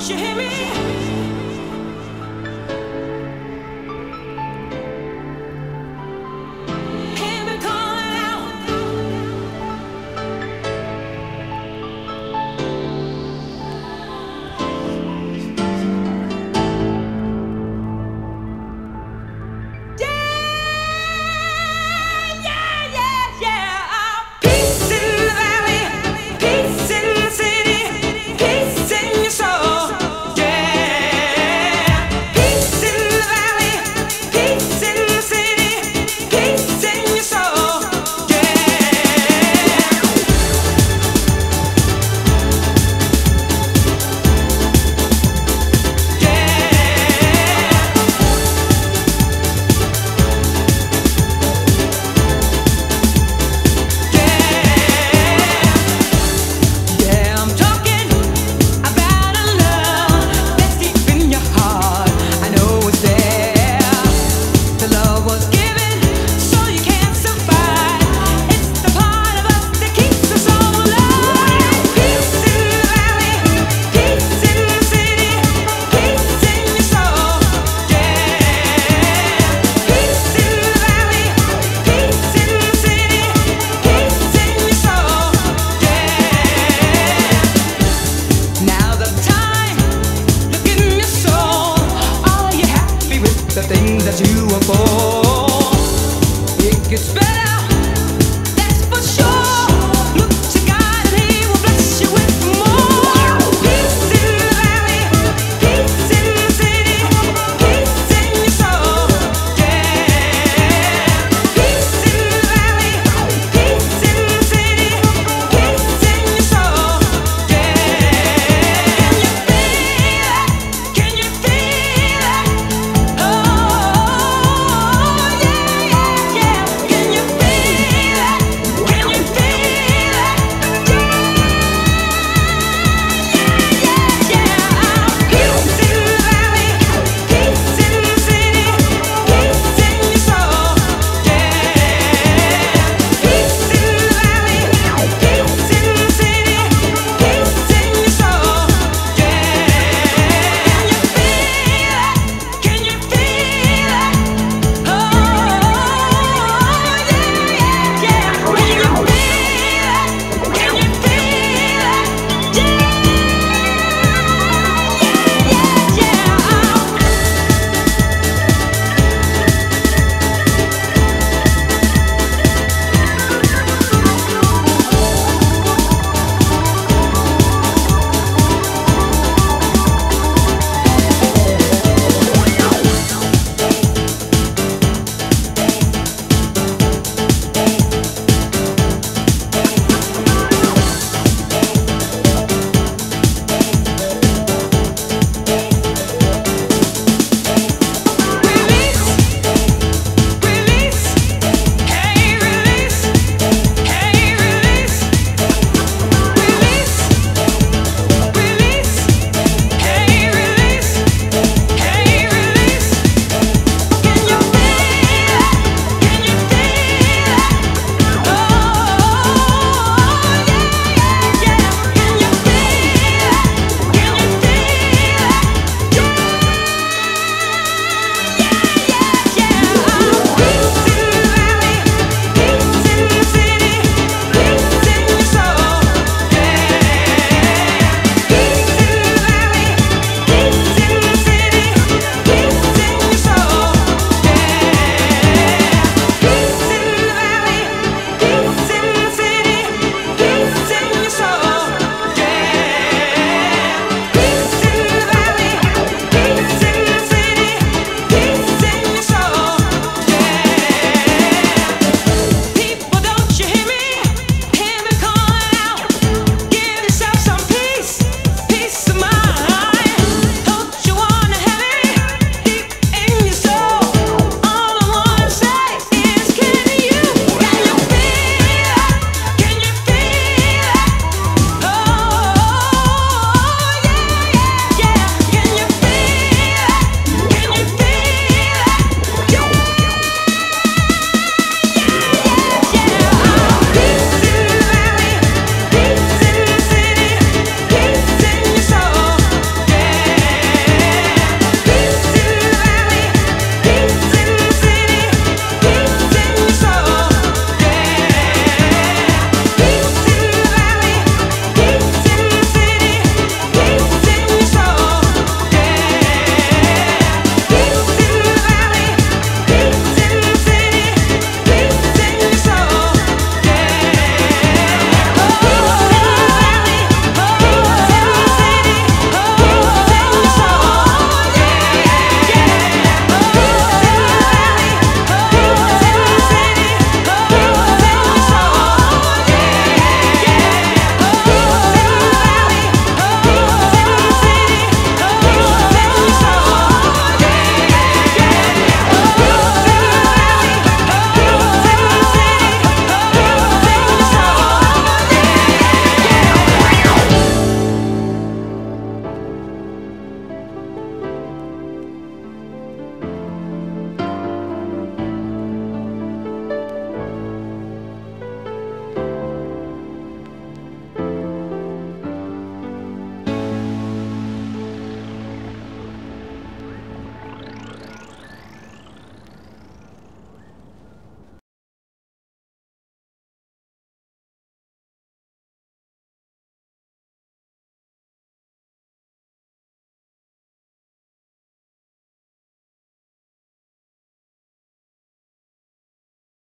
You hear me? you were born. Think it's better.